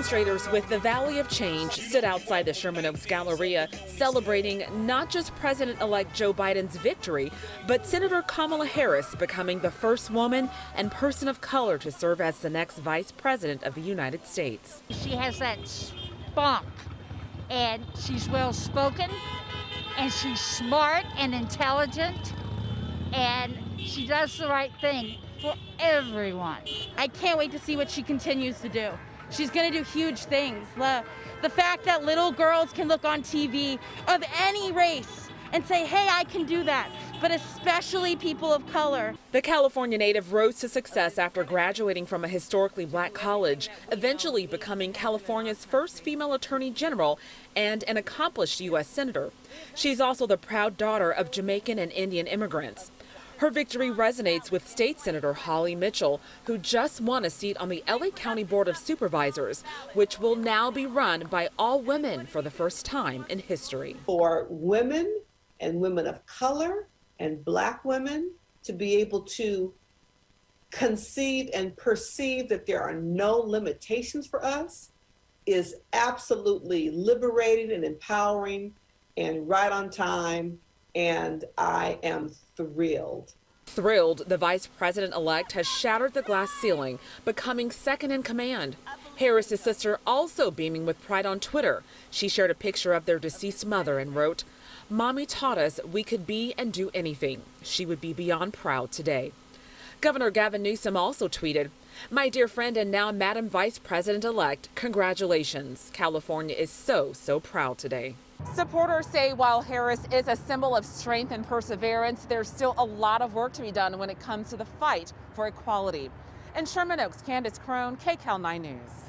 Demonstrators with the Valley of Change stood outside the Sherman Oaks Galleria celebrating not just President elect Joe Biden's victory, but Senator Kamala Harris becoming the first woman and person of color to serve as the next vice president of the United States. She has that spunk, and she's well spoken, and she's smart and intelligent, and she does the right thing for everyone. I can't wait to see what she continues to do. She's going to do huge things. The, the fact that little girls can look on TV of any race and say, hey, I can do that, but especially people of color. The California native rose to success after graduating from a historically black college, eventually becoming California's first female attorney general and an accomplished U.S. senator. She's also the proud daughter of Jamaican and Indian immigrants. Her victory resonates with State Senator Holly Mitchell, who just won a seat on the LA County Board of Supervisors, which will now be run by all women for the first time in history. For women and women of color and black women to be able to conceive and perceive that there are no limitations for us is absolutely liberating and empowering and right on time and I am thrilled. Thrilled, the vice president elect has shattered the glass ceiling, becoming second in command. Harris's sister also beaming with pride on Twitter. She shared a picture of their deceased mother and wrote, Mommy taught us we could be and do anything. She would be beyond proud today. Governor Gavin Newsom also tweeted, My dear friend and now Madam Vice President elect, congratulations. California is so, so proud today. Supporters say while Harris is a symbol of strength and perseverance, there's still a lot of work to be done when it comes to the fight for equality. In Sherman Oaks, Kandiss Crone, KCAL 9 News.